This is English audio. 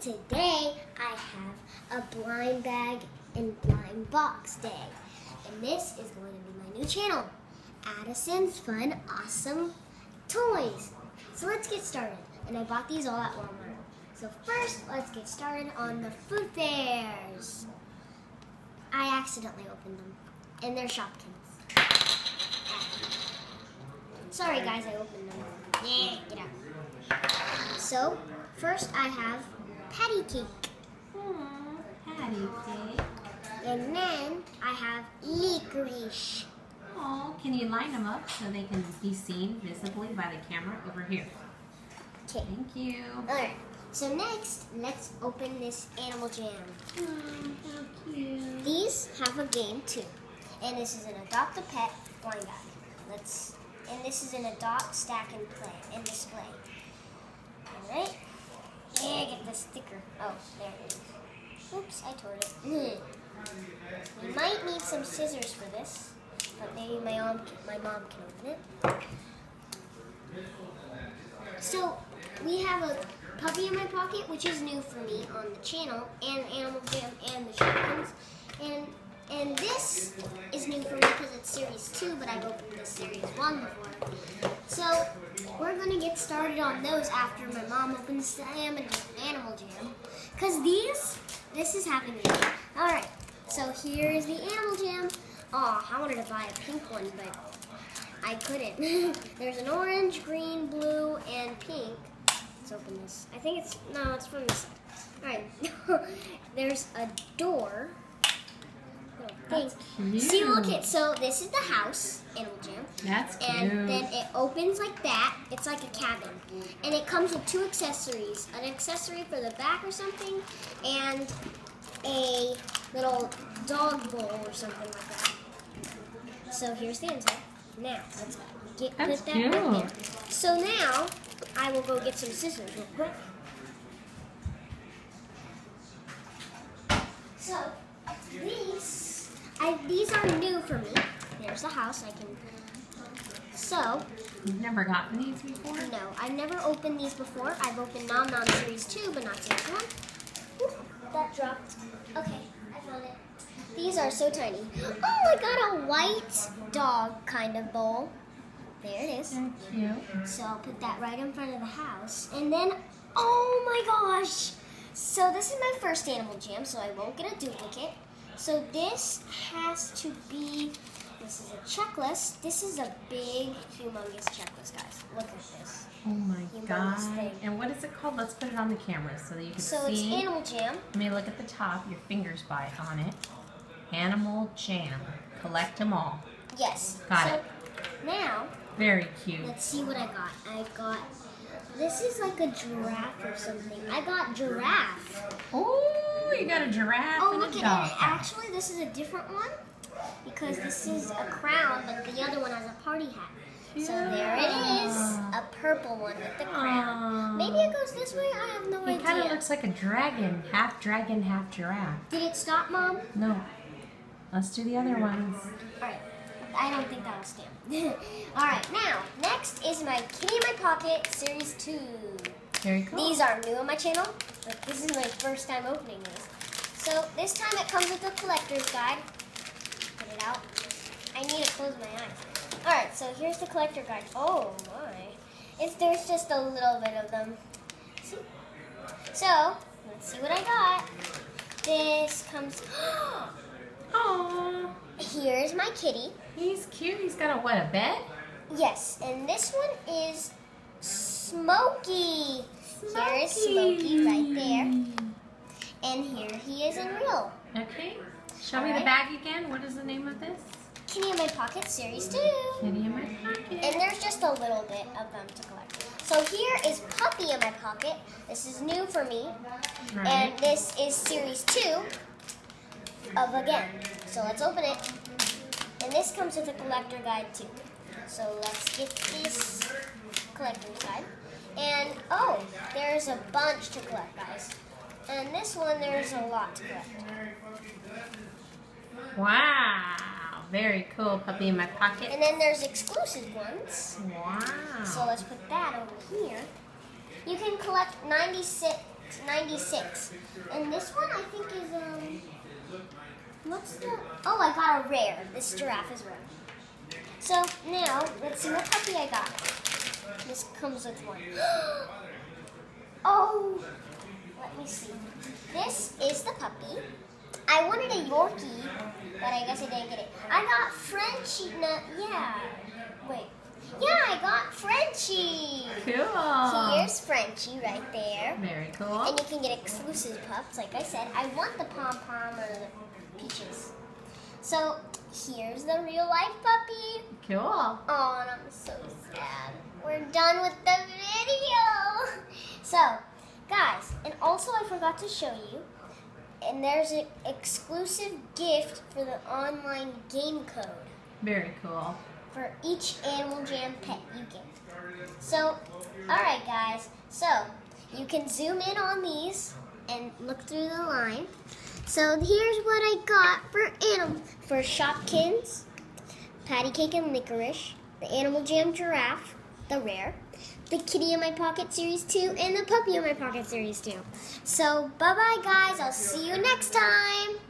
Today I have a blind bag and blind box day. And this is going to be my new channel, Addison's Fun Awesome Toys. So let's get started. And I bought these all at Walmart. So first, let's get started on the food fairs. I accidentally opened them. And they're Shopkins. Sorry guys, I opened them. Yeah, get out. So, first I have patty cake. Aw, patty cake. And then I have licorice. Oh, can you line them up so they can be seen visibly by the camera over here? Okay. Thank you. Alright, so next, let's open this Animal Jam. Oh, how cute. These have a game too. And this is an adopt a pet blind bag. Let's and this is an adopt, stack, and play and display. Alright. Yeah, get the sticker. Oh, there it is. Oops, I tore it. Hmm. We might need some scissors for this, but maybe my mom my mom can open it. So we have a puppy in my pocket, which is new for me on the channel, and Animal Jam and the Shopkins. And and this is new for me because it's series two, but I've opened this series one before. So we're gonna get started on those after my mom opens the Animal Animal Jam. Cause these, this is happening. All right. So here is the Animal Jam. Oh, I wanted to buy a pink one, but I couldn't. There's an orange, green, blue, and pink. Let's open this. I think it's, no, it's from this side. Alright. There's a door. Thing. That's See, look it. So this is the house, Animal Jam. That's cute. And then it opens like that. It's like a cabin. And it comes with two accessories. An accessory for the back or something, and a little dog bowl or something like that. So here's the inside. Now, let's get That's put that right cute. there. So now, I will go get some scissors real quick. So, I, these are new for me. There's the house. I can. So, You've never gotten these before? no, I've never opened these before. I've opened Nom Nom Series 2, but not Series 1. Oop, that dropped. Okay, I found it. These are so tiny. Oh, I got a white dog kind of bowl. There it is. They're cute. So I'll put that right in front of the house. And then, oh my gosh! So this is my first Animal Jam, so I won't get a duplicate. So this has to be, this is a checklist. This is a big, humongous checklist, guys. Look at this. Oh my Humongous god. thing. And what is it called? Let's put it on the camera so that you can see. So it's. Animal Jam. Let me look at the top. Your fingers by on it. Animal Jam. Collect them all. Yes. Got so it. Now, Very cute. let's see what I got. I got, this is like a giraffe or something. I got giraffe. Oh, Oh, you got a giraffe Oh, look at it. Actually, this is a different one because this is a crown, but the other one has a party hat. So there it is, a purple one with the crown. Aw. Maybe it goes this way. I have no He idea. It kind of looks like a dragon, half dragon, half giraffe. Did it stop, Mom? No. Let's do the other ones. All right. I don't think that'll stand. All right. Now, next is my Kitty in My Pocket Series Two. Very cool. These are new on my channel, but this is my first time opening these. So this time it comes with a collector's guide. Put it out. I need to close my eyes. Alright, so here's the collector guide. Oh my. It's, there's just a little bit of them. See? So, let's see what I got. This comes... Aww. Here's my kitty. He's cute. He's got a what, a bed? Yes, and this one is Smokey. Here is Smokey right there. And here he is in real. Okay. Show me the Alright. bag again. What is the name of this? Kitty in My Pocket Series 2. Kitty in my pocket. And there's just a little bit of them to collect. So here is Puppy in My Pocket. This is new for me. And this is Series 2 of Again. So let's open it. And this comes with a collector guide too. So let's get this collector's inside. And oh, there's a bunch to collect, guys. And this one, there's a lot to collect. Wow. Very cool. Puppy in my pocket. And then there's exclusive ones. Wow. So let's put that over here. You can collect 96, 96. And this one I think is um what's the Oh, I got a rare. This giraffe is rare. So now let's see what puppy I got. This comes with one. oh, let me see. This is the puppy. I wanted a Yorkie, but I guess I didn't get it. I got Frenchie. No, yeah. Wait. Yeah, I got Frenchie. Cool. Here's Frenchie right there. Very cool. And you can get exclusive pups, like I said. I want the pom pom or the peaches. So here's the real life puppy. Cool. Oh, and I'm so sad. We're done with the video. So, guys, and also I forgot to show you, and there's an exclusive gift for the online game code Very cool. for each Animal Jam pet you get. So, alright guys, so you can zoom in on these and look through the line. So here's what I got for animal for Shopkins, Patty Cake and Licorice, the Animal Jam Giraffe, the rare, the Kitty in My Pocket Series 2, and the Puppy in My Pocket Series 2. So bye bye guys, I'll see you next time.